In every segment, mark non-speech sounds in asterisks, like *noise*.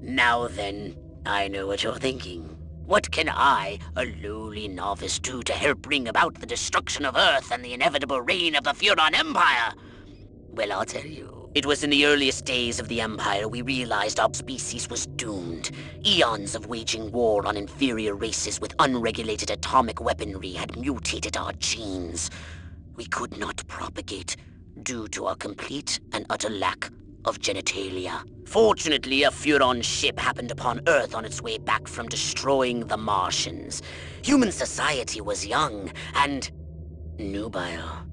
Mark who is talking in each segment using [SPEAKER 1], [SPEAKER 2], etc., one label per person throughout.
[SPEAKER 1] Now then, I know what you're thinking. What can I, a lowly novice, do to help bring about the destruction of Earth and the inevitable reign of the Furon Empire? Well, I'll tell you. It was in the earliest days of the Empire we realized our species was doomed. Eons of waging war on inferior races with unregulated atomic weaponry had mutated our genes. We could not propagate due to our complete and utter lack of genitalia. Fortunately, a Furon ship happened upon Earth on its way back from destroying the Martians. Human society was young and nubile.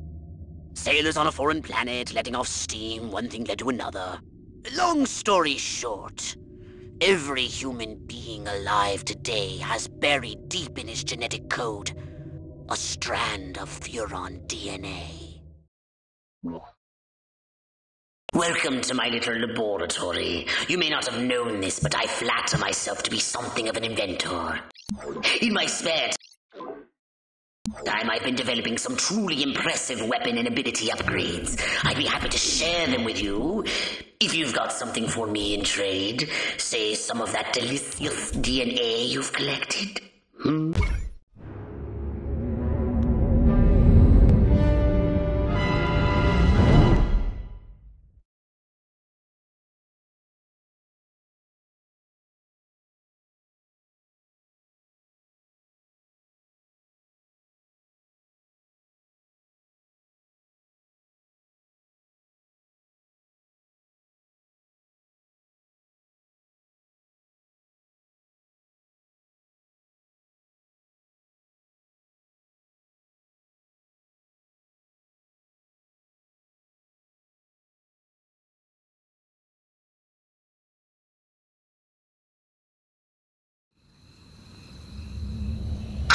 [SPEAKER 1] Sailors on a foreign planet, letting off steam, one thing led to another. Long story short, every human being alive today has buried deep in his genetic code a strand of Furon DNA. Welcome to my little laboratory. You may not have known this, but I flatter myself to be something of an inventor. In my spare time, I've been developing some truly impressive weapon and ability upgrades. I'd be happy to share them with you. If you've got something for me in trade, say some of that delicious DNA you've collected. Hmm?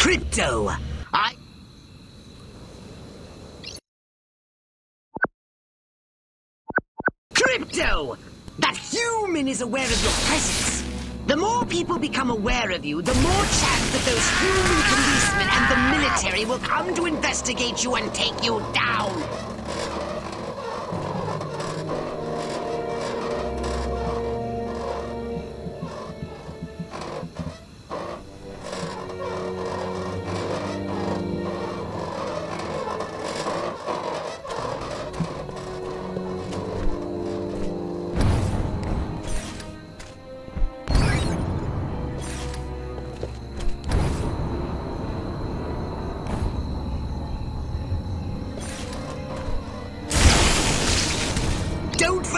[SPEAKER 1] Crypto! I... Crypto! That human is aware of your presence. The more people become aware of you, the more chance that those human policemen and the military will come to investigate you and take you down.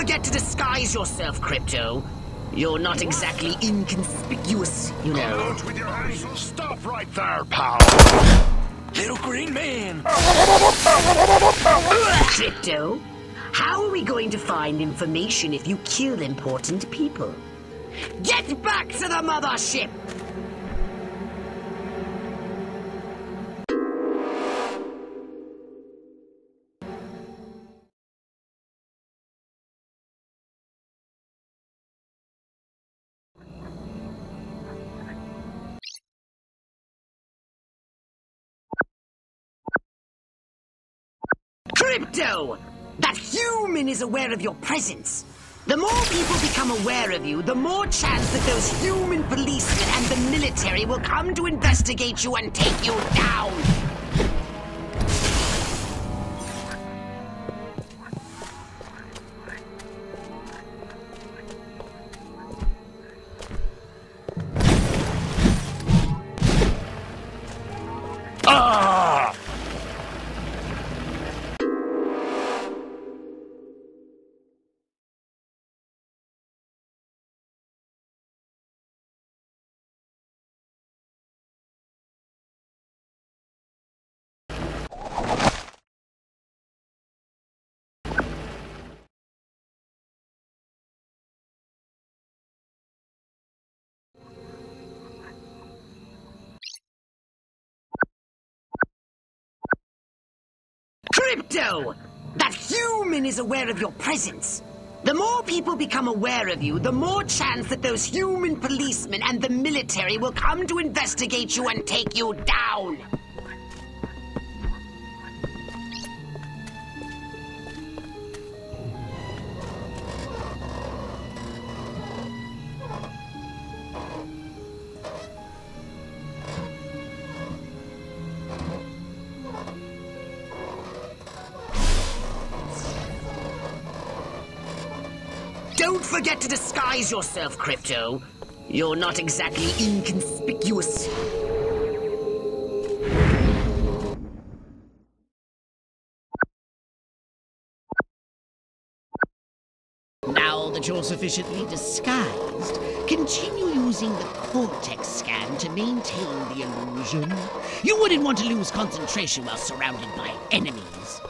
[SPEAKER 1] Forget to disguise yourself, Crypto. You're not exactly inconspicuous, you know.
[SPEAKER 2] Out with your hands. Stop right there, pal. Little green man.
[SPEAKER 1] Crypto, how are we going to find information if you kill important people? Get back to the mothership! Crypto! That human is aware of your presence. The more people become aware of you, the more chance that those human policemen and the military will come to investigate you and take you down. Crypto! That human is aware of your presence. The more people become aware of you, the more chance that those human policemen and the military will come to investigate you and take you down. Disguise yourself, Crypto. You're not exactly inconspicuous. Now that you're sufficiently disguised, continue using the Cortex scan to maintain the illusion. You wouldn't want to lose concentration while surrounded by enemies.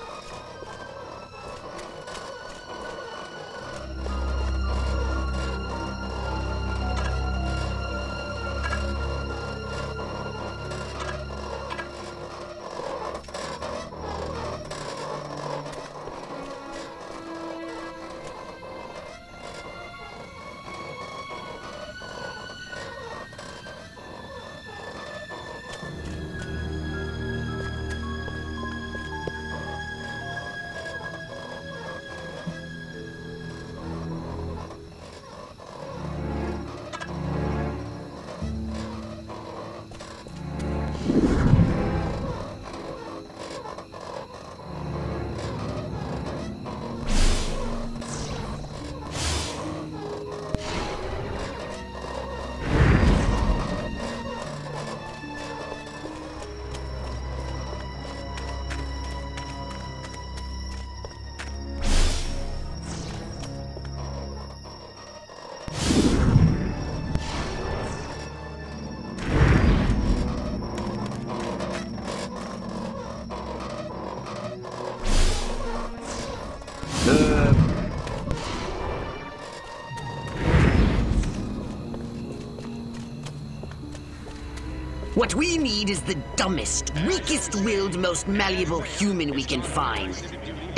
[SPEAKER 1] What we need is the dumbest, weakest-willed, most malleable human we can find.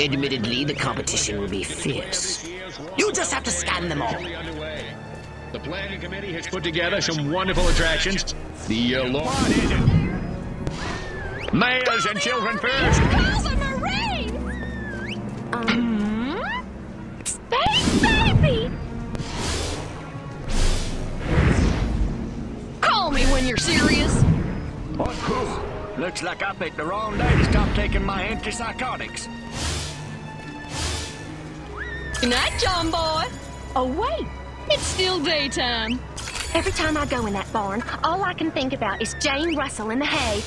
[SPEAKER 1] Admittedly, the competition will be fierce. You just have to scan them all.
[SPEAKER 3] The planning committee has put together some wonderful attractions. The uh, law.
[SPEAKER 2] What is it? Males and children first.
[SPEAKER 4] Girls are Marine! Um, Space Baby! Call me when you're serious.
[SPEAKER 2] What? Whew. Looks like I picked the wrong day to stop taking my antipsychotics.
[SPEAKER 4] Good night, John Boy. Oh, wait. It's still daytime.
[SPEAKER 5] Every time I go in that barn, all I can think about is Jane Russell in the hay.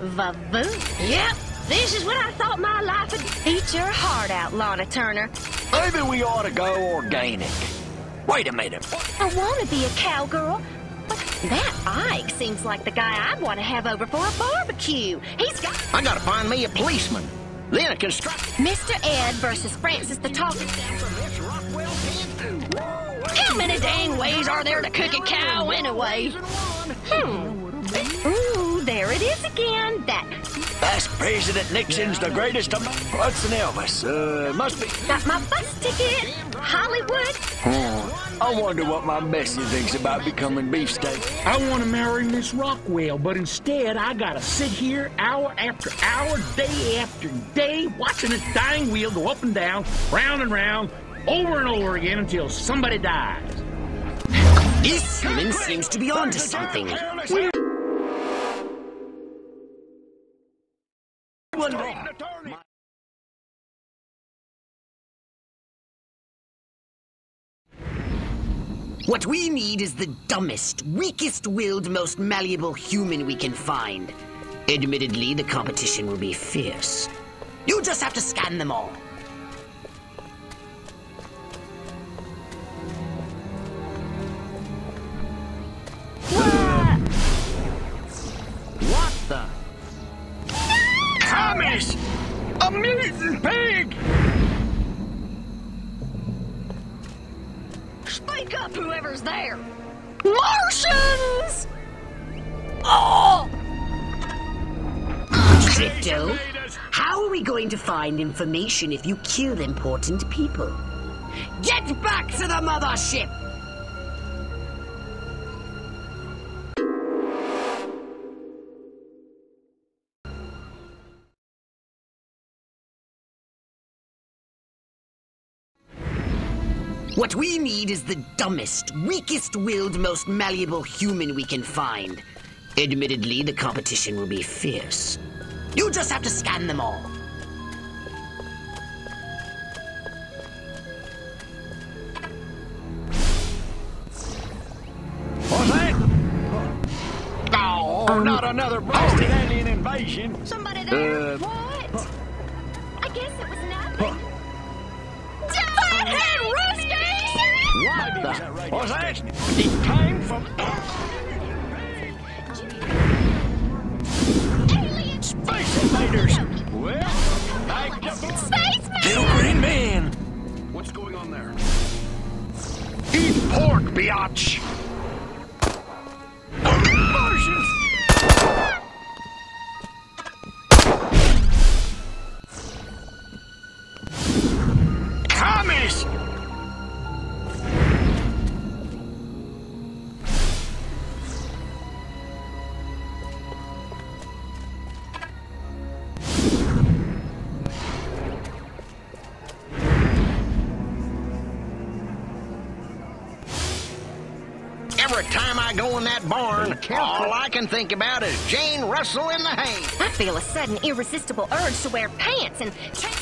[SPEAKER 5] Vavoo. Yep, this is what I thought my life would Eat your heart out, Lana Turner.
[SPEAKER 2] Maybe we ought to go organic. Wait a minute.
[SPEAKER 5] I want to be a cowgirl, but that Ike seems like the guy I'd want to have over for a barbecue. He's got
[SPEAKER 2] I gotta find me a policeman. Then a construction.
[SPEAKER 5] Mr. Ed versus Francis the Talker.
[SPEAKER 4] How many dang ways are there to cook a cow anyway?
[SPEAKER 5] Hmm. Ooh, there it is again. That
[SPEAKER 2] That's President Nixon's the greatest of Hudson Elvis. Uh, must be.
[SPEAKER 5] got my bus ticket. Hollywood.
[SPEAKER 2] Oh, I wonder what my Bessie thinks about becoming beefsteak.
[SPEAKER 6] I want to marry Miss Rockwell, but instead I gotta sit here hour after hour, day after day, watching this dying wheel go up and down, round and round, over and over again until somebody dies.
[SPEAKER 1] This human seems to be onto something. What we need is the dumbest, weakest-willed, most malleable human we can find. Admittedly, the competition will be fierce. You just have to scan them all.
[SPEAKER 2] What the? Thomas! A mutant pig!
[SPEAKER 4] Speak up, whoever's there. Martians! Oh!
[SPEAKER 1] Crypto, how are we going to find information if you kill important people? Get back to the mothership! What we need is the dumbest, weakest-willed, most malleable human we can find. Admittedly, the competition will be fierce. You just have to scan them all.
[SPEAKER 2] Oh, oh not another bloody alien invasion.
[SPEAKER 5] Somebody
[SPEAKER 2] uh,
[SPEAKER 5] there?
[SPEAKER 2] Uh, The? What's that? It came from...
[SPEAKER 5] Alien
[SPEAKER 2] Space invaders! Well, thank you.
[SPEAKER 5] spaceman!
[SPEAKER 2] Little green man! What's going on there? Eat pork, biatch! Every time I go in that barn, all I can think about is Jane Russell in the hay.
[SPEAKER 5] I feel a sudden irresistible urge to wear pants and change.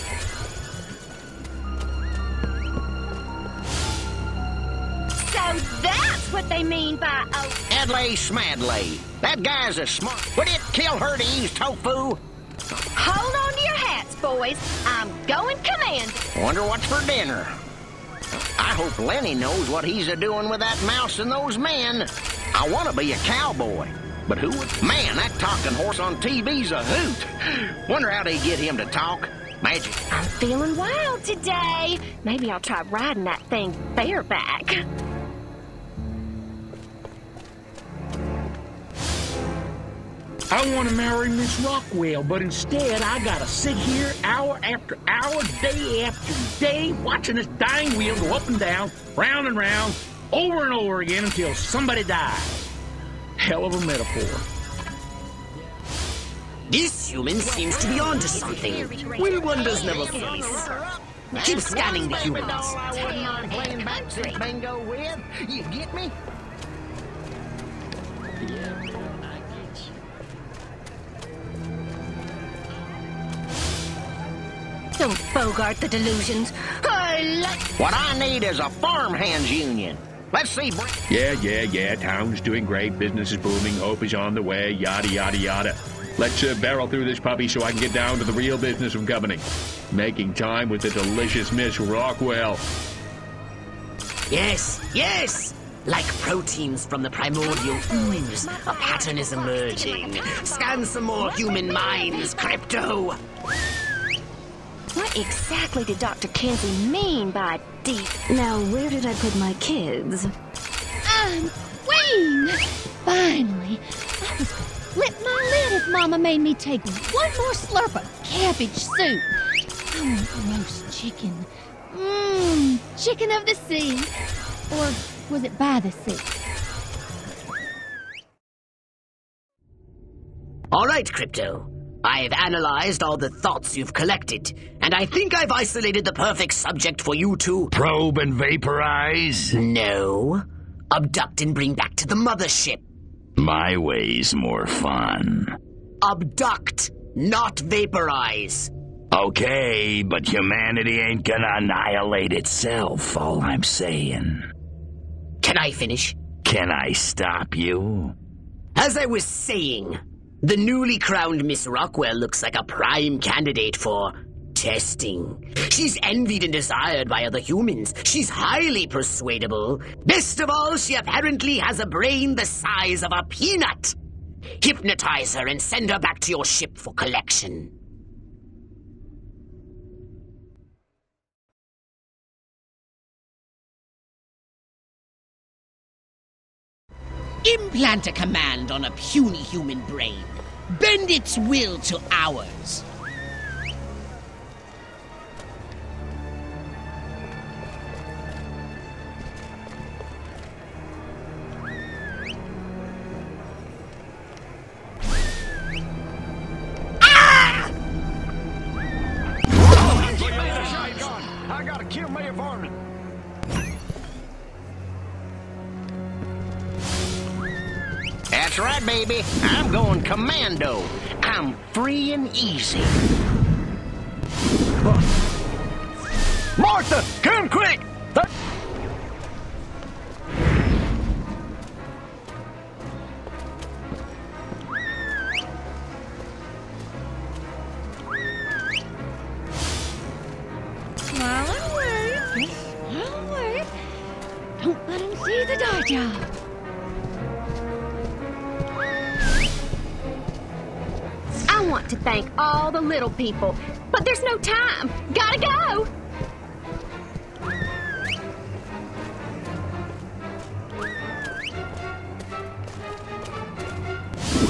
[SPEAKER 5] So that's what they mean by oh.
[SPEAKER 2] Adley Smadley. That guy's a smart. Would it kill her to use tofu?
[SPEAKER 5] Hold on to your hats, boys. I'm going command.
[SPEAKER 2] Wonder what's for dinner. Hope Lenny knows what he's a doing with that mouse and those men. I want to be a cowboy. But who would? Man, that talking horse on TV's a hoot. *gasps* Wonder how they get him to talk. Magic.
[SPEAKER 5] I'm feeling wild today. Maybe I'll try riding that thing bareback.
[SPEAKER 6] I want to marry Miss Rockwell, but instead I gotta sit here hour after hour, day after day, watching this dying wheel go up and down, round and round, over and over again until somebody dies. Hell of a metaphor.
[SPEAKER 1] This human seems to be onto something. Will wonders never cease. Keep scanning the humans.
[SPEAKER 2] I wouldn't mind bingo with. You get me?
[SPEAKER 5] Don't bogart the delusions. I like.
[SPEAKER 2] What I need is a farmhands union. Let's see. Br-
[SPEAKER 3] Yeah, yeah, yeah. Town's doing great. Business is booming. Hope is on the way. Yada, yada, yada. Let's uh, barrel through this puppy so I can get down to the real business of governing. Making time with the delicious Miss Rockwell.
[SPEAKER 1] Yes, yes! Like proteins from the primordial ooze, a pattern is emerging. Scan some more human minds, Crypto!
[SPEAKER 5] What exactly did Dr. Kinsey mean by deep?
[SPEAKER 7] Now, where did I put my kids?
[SPEAKER 8] Um, I'm queen! Finally, I was gonna flip my lid if Mama made me take one more slurp of cabbage soup. I want roast chicken. Mmm, chicken of the sea. Or was it by the sea?
[SPEAKER 1] All right, Crypto. I've analyzed all the thoughts you've collected, and I think I've isolated the perfect subject for you to.
[SPEAKER 2] Probe and vaporize.
[SPEAKER 1] No. Abduct and bring back to the mothership.
[SPEAKER 2] My way's more fun.
[SPEAKER 1] Abduct, not vaporize.
[SPEAKER 2] Okay, but humanity ain't gonna annihilate itself, all I'm saying.
[SPEAKER 1] Can I finish?
[SPEAKER 2] Can I stop you?
[SPEAKER 1] As I was saying, the newly crowned Miss Rockwell looks like a prime candidate for testing. She's envied and desired by other humans. She's highly persuadable. Best of all, she apparently has a brain the size of a peanut. Hypnotize her and send her back to your ship for collection. Implant a command on a puny human brain. Bend its will to ours.
[SPEAKER 2] That's right, baby. I'm going commando. I'm free and easy. Martha, come quick!
[SPEAKER 5] Little people, but there's no time. Gotta go!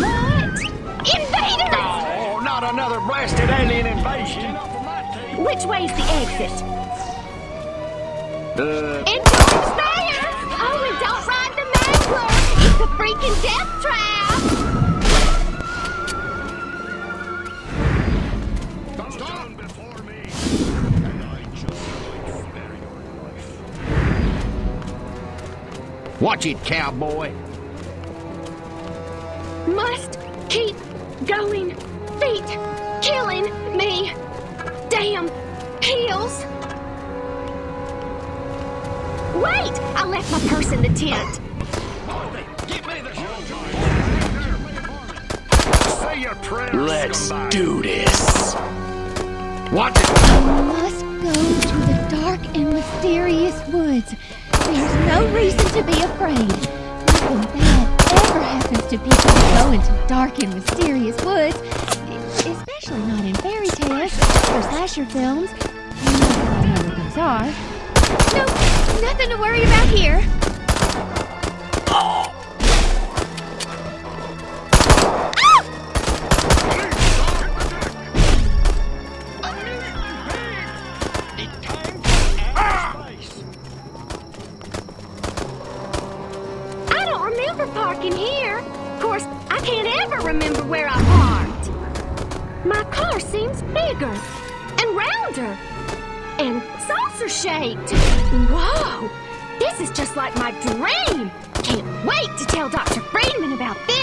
[SPEAKER 5] What? Invaders!
[SPEAKER 2] Oh, not another blasted alien invasion.
[SPEAKER 5] Which way's the exit?
[SPEAKER 2] Uh,
[SPEAKER 5] Entrance there! Oh, and don't ride the Mangler! It's a freaking death trap!
[SPEAKER 2] Watch it, cowboy.
[SPEAKER 5] Must keep going. Feet killing me. Damn heels. Wait! I left my purse in the tent.
[SPEAKER 2] Say your prayers.
[SPEAKER 9] Let's do this.
[SPEAKER 2] Watch it.
[SPEAKER 8] Must go to the dark and mysterious woods. There's no reason to be afraid. Nothing bad ever happens to people who go into dark and mysterious woods, especially not in fairy tales or slasher films. I know what those are. Nope, nothing to worry about here.
[SPEAKER 5] I *laughs* bigger and rounder and saucer shaped. Whoa! This is just like my dream. Can't wait to tell Dr. Friedman about this.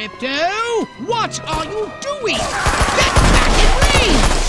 [SPEAKER 6] Crypto, what are you doing? Get back in range!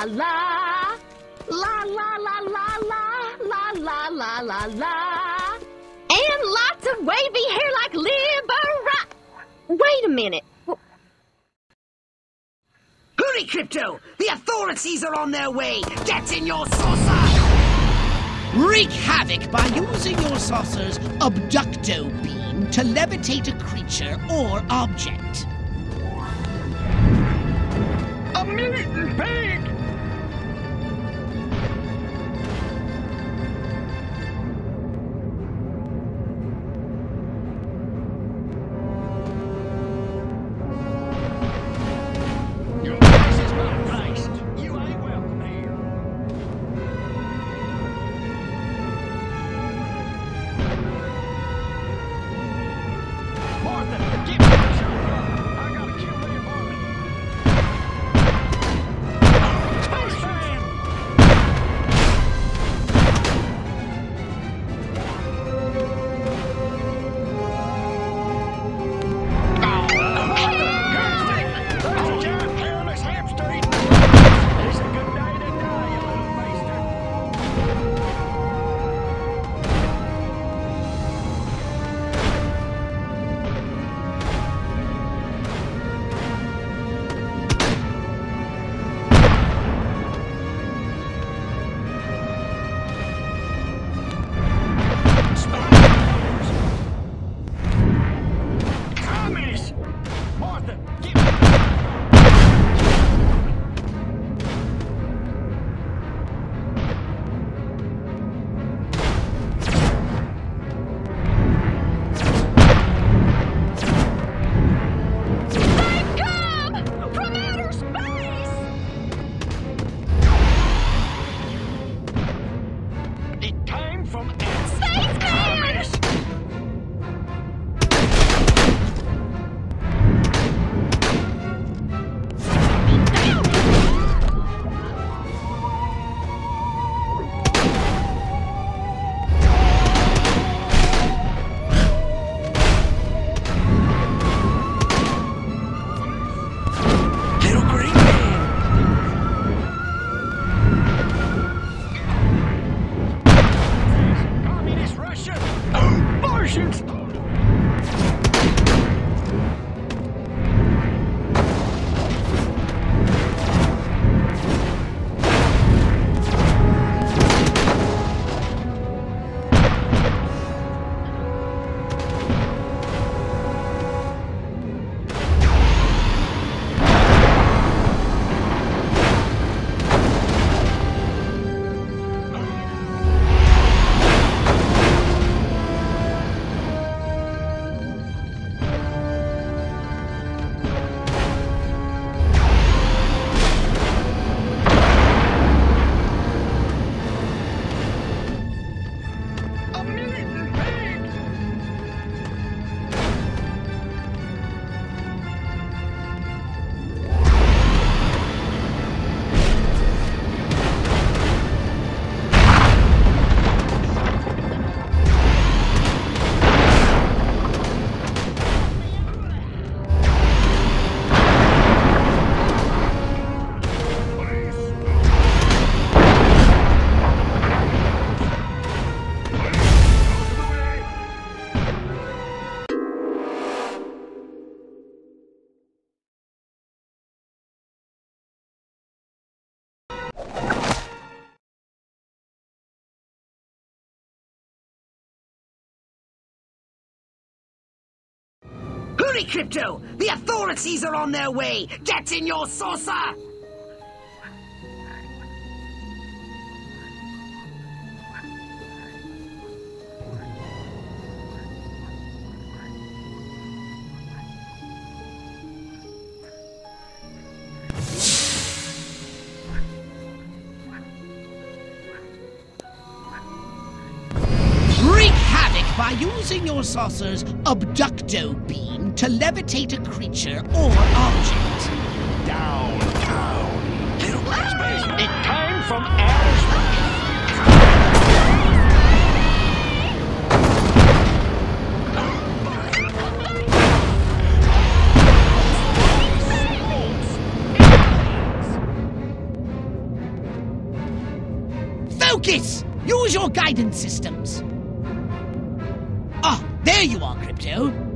[SPEAKER 5] La la la. La la la la la la la la la la. And lots of wavy hair like Liberace. Wait a minute.
[SPEAKER 10] Hurry, Crypto! The authorities are on their way! Get in your saucer!
[SPEAKER 11] Wreak havoc by using your saucer's abducto beam to levitate a creature or object.
[SPEAKER 6] A mutant pig!
[SPEAKER 9] Your
[SPEAKER 12] Hurry, Crypto! The authorities are on their way! Get in your saucer!
[SPEAKER 1] Wreak havoc by using your saucer's abducto beam to levitate a creature or object.
[SPEAKER 11] Down, down, Little space.
[SPEAKER 9] It came from outer space.
[SPEAKER 1] Focus! Use your guidance systems. Ah, there you are, Crypto.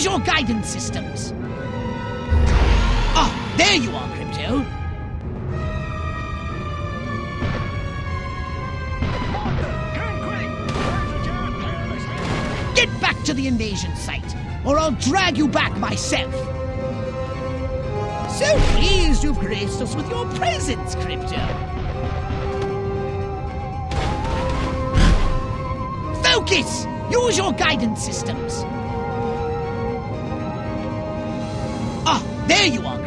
[SPEAKER 1] Use your guidance systems. Ah, there you are, Crypto. Get back to the invasion site, or I'll drag you back myself. So pleased you've graced us with your presence, Crypto. Focus! Use your guidance systems. There you are,